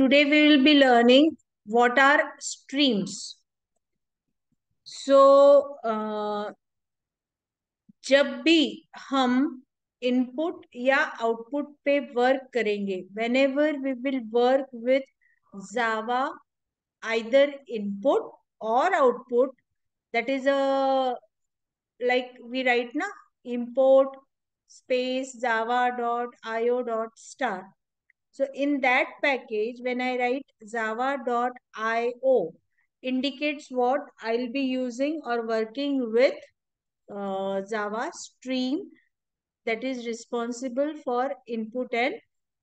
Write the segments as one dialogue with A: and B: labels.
A: Today we will be learning what are streams. So uh, जब भी हम input या आउटपुट पे वर्क करेंगे whenever we will work with Java either input और output that is a like we write ना import space java dot io dot star so in that package when i write java dot io indicates what i'll be using or working with uh, java stream that is responsible for input and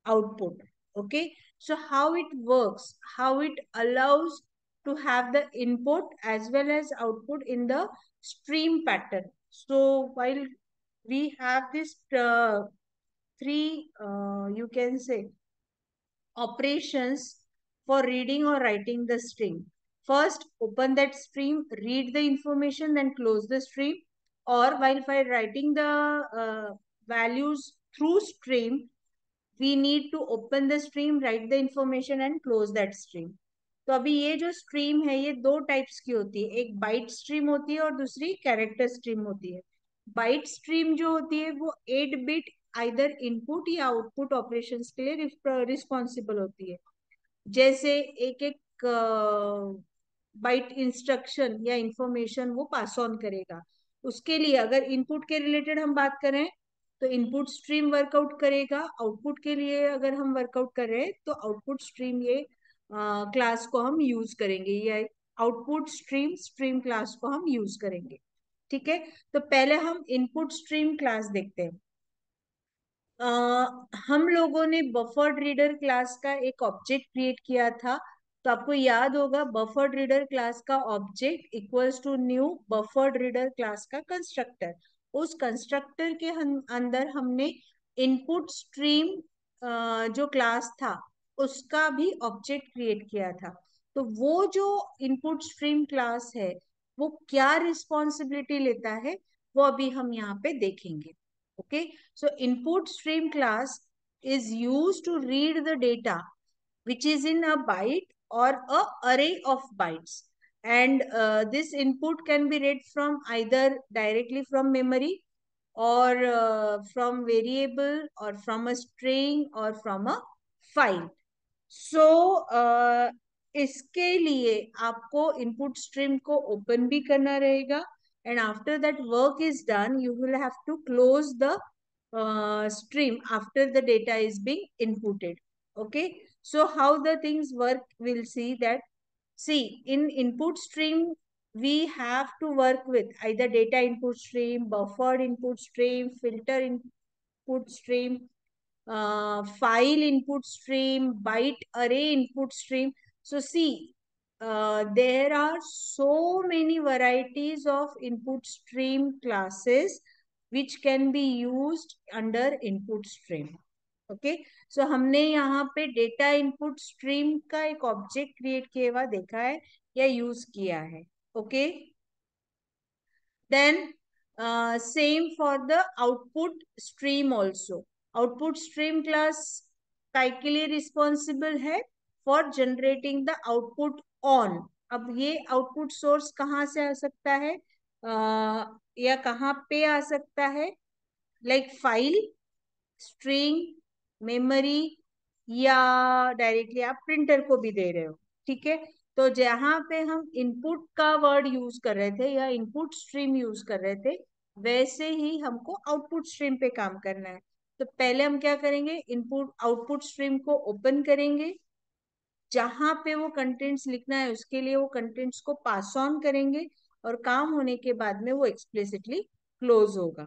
A: output. Okay? So how it works how it allows to have the input as well as output in the stream pattern. So while we have this uh, three, uh, you can say, operations for reading or writing the stream. First, open that stream, read the information, then close the stream. Or while, while writing the uh, values through stream, we need to open the stream, write the information and close that stream. तो अभी ये जो stream है ये दो types की होती है एक बाइट स्ट्रीम होती है और दूसरी कैरेक्टर स्ट्रीम होती है बाइट स्ट्रीम जो होती है वो एट बिट आइदर इनपुट या आउटपुट ऑपरेशन के लिए रिस्पॉन्सिबल होती है। जैसे एक एक बाइट इंस्ट्रक्शन या इंफॉर्मेशन वो पास ऑन करेगा। उसके लिए अगर इनपुट के रिलेटेड हम बात करें तो इनपुट स्ट्रीम वर्कआउट करेगा। आउटपुट के लिए अगर हम वर्कआउट कर रहे हैं तो आउटपुट स्ट्रीम ये क्लास को हम यूज़ करेंगे। या आउटपुट स्ट्रीम स्ट्रीम क्लास को हम यूज़ करेंगे। ठीक है? तो पहले हम इनपुट स्ट्रीम क्लास देखते हैं। uh, हम लोगों ने बफर्ड रीडर क्लास का एक ऑब्जेक्ट क्रिएट किया था। तो आपको याद होगा बफर्ड रीडर क्लास का object equals to new buffered reader class का कंस्ट्रक्टर उस कंस्ट्रक्टर के हम, अंदर हमने इनपुट स्ट्रीम जो क्लास था उसका भी ऑब्जेक्ट क्रिएट किया था। तो वो जो इनपुट स्ट्रीम क्लास है वो क्या रिस्पॉन्सिबिलिटी लेता है वो अभी हम यहाँ पे देखेंगे। Okay so input stream class is used to read the data which is in a byte or a array of bytes and uh, this input can be read from either directly from memory or uh, from variable or from a string or from a file so uh, इसके लिए आपको input stream को open भी करना रहेगा and after that work is done you will have to close the uh, stream after the data is being inputted. Okay? So how the things work we'll see that. See in input stream we have to work with either data input stream buffered input stream filter input stream uh, file input stream byte array input stream. So see uh, there are so many varieties of input stream classes which can be used under input stream. Okay? So हमने यहाँ पे data input stream का एक object create किया हुआ देखा है या यूज़ किया है okay then same for the output stream also output stream class काय के लिए रिस्पॉन्सिबल है for generating the output on अब ये आउटपुट सोर्स कहाँ से आ सकता है? आ, या कहाँ पे आ सकता है? लाइक फ़ाइल स्ट्रिंग मेमोरी या डायरेक्टली आप प्रिंटर को भी दे रहे हो ठीक है? तो जहाँ पे हम इनपुट का वर्ड यूज़ कर रहे थे या इनपुट स्ट्रीम यूज़ कर रहे थे वैसे ही हमको आउटपुट स्ट्रीम पे काम करना है। तो पहले हम क्या करेंगे? इनपुट आउटपुट स्ट्रीम को ओपन करेंगे। जहाँ पे वो कंटेंट्स लिखना है, उसके लिए वो कंटेंट्स को पास ऑन करेंगे और काम होने के बाद में वो एक्सप्लिसिटली क्लोज होगा।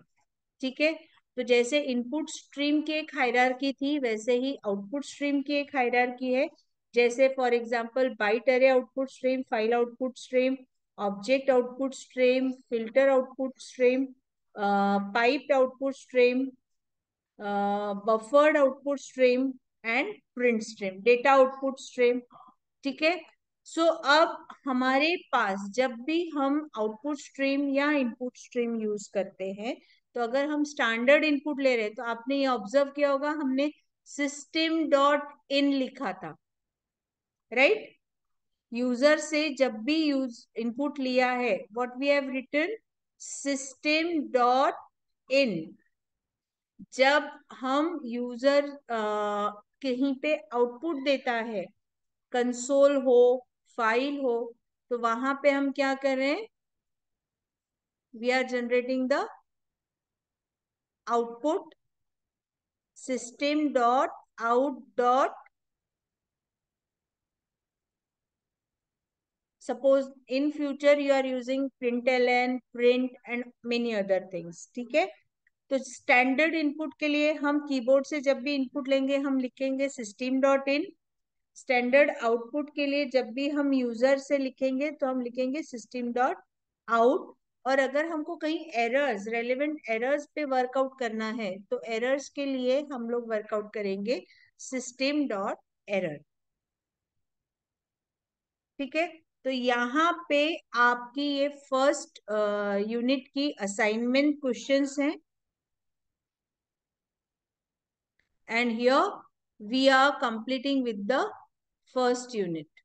A: ठीक है? तो जैसे इनपुट स्ट्रीम की एक हायरार्की थी, वैसे ही आउटपुट स्ट्रीम की एक हायरार्की है। जैसे for example byte array output stream file output stream object output stream filter output stream pipe output stream buffered output stream and print stream data output stream ठीक है? So अब हमारे पास जब भी हम आउटपुट स्ट्रीम या इनपुट स्ट्रीम यूज़ करते हैं तो अगर हम स्टैंडर्ड इनपुट ले रहे हैं तो आपने ये ऑब्ज़र्व किया होगा, हमने सिस्टम डॉट इन लिखा था राइट right? यूज़र से जब भी यूज़ इनपुट लिया है what we have written system dot in जब हम यूज़र कहीं पे आउटपुट देता है कंसोल हो फ़ाइल हो तो वहाँ पे हम क्या करें we are generating the output system dot out dot suppose suppose in future you are using println, print and many other things, ठीक है? तो स्टैंडर्ड इनपुट के लिए हम कीबोर्ड से जब भी इनपुट लेंगे, हम लिखेंगे system dot in standard output के लिए जब भी हम यूज़र से लिखेंगे तो हम लिखेंगे सिस्टम डॉट आउट और अगर हमको कहीं एरर्स रेलिवेंट एरर्स पे वर्कआउट करना है तो एरर्स के लिए हम लोग वर्कआउट करेंगे सिस्टम डॉट एरर ठीक है? तो यहाँ पे आपकी ये फ़र्स्ट यूनिट की असाइनमेंट क्वेश्चंस हैं। And here we are completing with the first unit